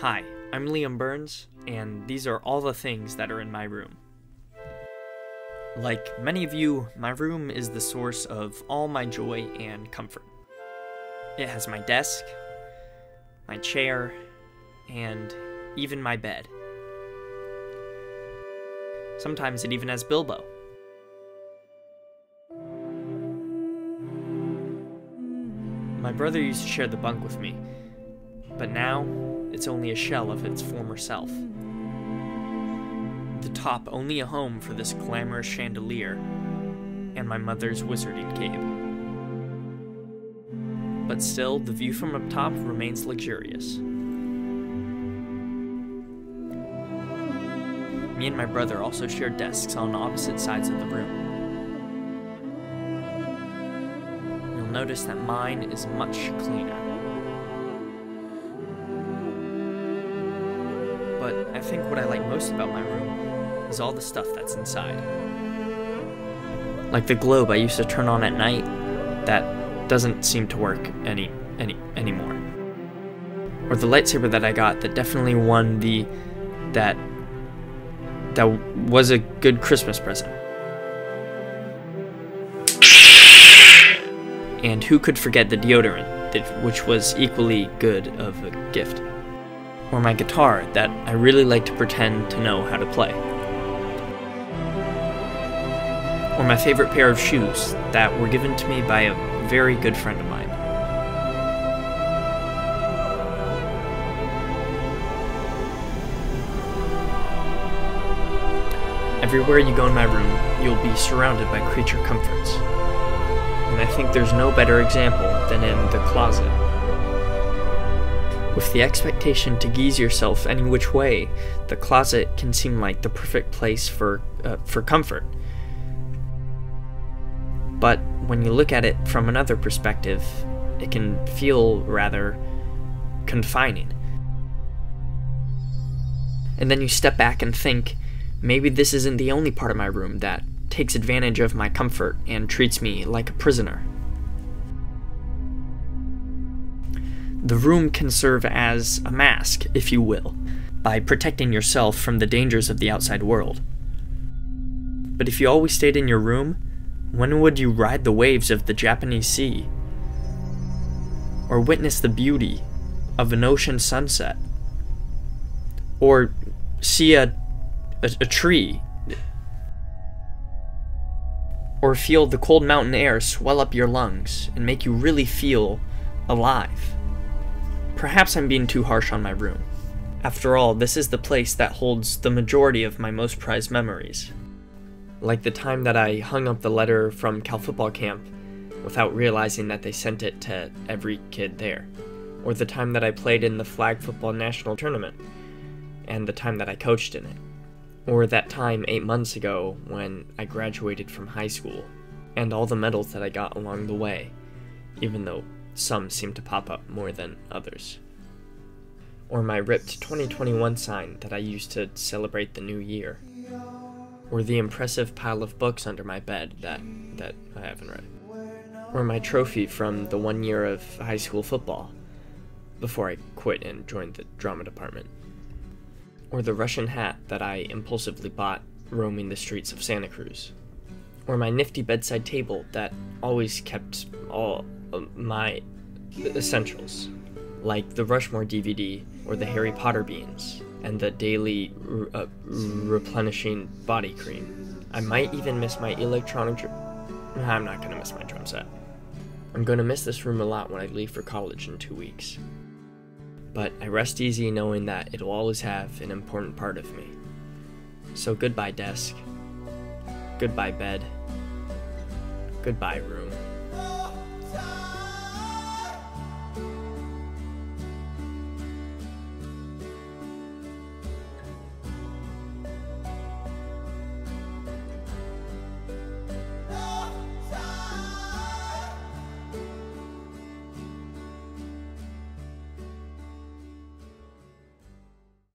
Hi, I'm Liam Burns, and these are all the things that are in my room. Like many of you, my room is the source of all my joy and comfort. It has my desk, my chair, and even my bed. Sometimes it even has Bilbo. My brother used to share the bunk with me, but now it's only a shell of its former self. The top only a home for this glamorous chandelier and my mother's wizarding cape. But still, the view from up top remains luxurious. Me and my brother also share desks on opposite sides of the room. You'll notice that mine is much cleaner. But I think what I like most about my room is all the stuff that's inside. Like the globe I used to turn on at night that doesn't seem to work any any anymore. Or the lightsaber that I got that definitely won the that that was a good Christmas present. And who could forget the deodorant, that, which was equally good of a gift? Or my guitar that I really like to pretend to know how to play. Or my favorite pair of shoes that were given to me by a very good friend of mine. Everywhere you go in my room, you'll be surrounded by creature comforts. And I think there's no better example than in the closet. With the expectation to geese yourself any which way, the closet can seem like the perfect place for, uh, for comfort. But when you look at it from another perspective, it can feel rather confining. And then you step back and think, maybe this isn't the only part of my room that takes advantage of my comfort and treats me like a prisoner. The room can serve as a mask, if you will, by protecting yourself from the dangers of the outside world. But if you always stayed in your room, when would you ride the waves of the Japanese Sea? Or witness the beauty of an ocean sunset? Or see a, a, a tree? Or feel the cold mountain air swell up your lungs and make you really feel alive? Perhaps I'm being too harsh on my room. After all, this is the place that holds the majority of my most prized memories. Like the time that I hung up the letter from Cal football camp without realizing that they sent it to every kid there. Or the time that I played in the flag football national tournament, and the time that I coached in it. Or that time eight months ago when I graduated from high school, and all the medals that I got along the way, even though some seem to pop up more than others. Or my ripped 2021 sign that I used to celebrate the new year. Or the impressive pile of books under my bed that, that I haven't read. Or my trophy from the one year of high school football before I quit and joined the drama department. Or the Russian hat that I impulsively bought roaming the streets of Santa Cruz. Or my nifty bedside table that always kept all my essentials, like the Rushmore DVD or the Harry Potter beans and the daily uh, replenishing body cream. I might even miss my electronic. I'm not gonna miss my drum set. I'm gonna miss this room a lot when I leave for college in two weeks. But I rest easy knowing that it'll always have an important part of me. So goodbye, desk. Goodbye, bed. Goodbye, room.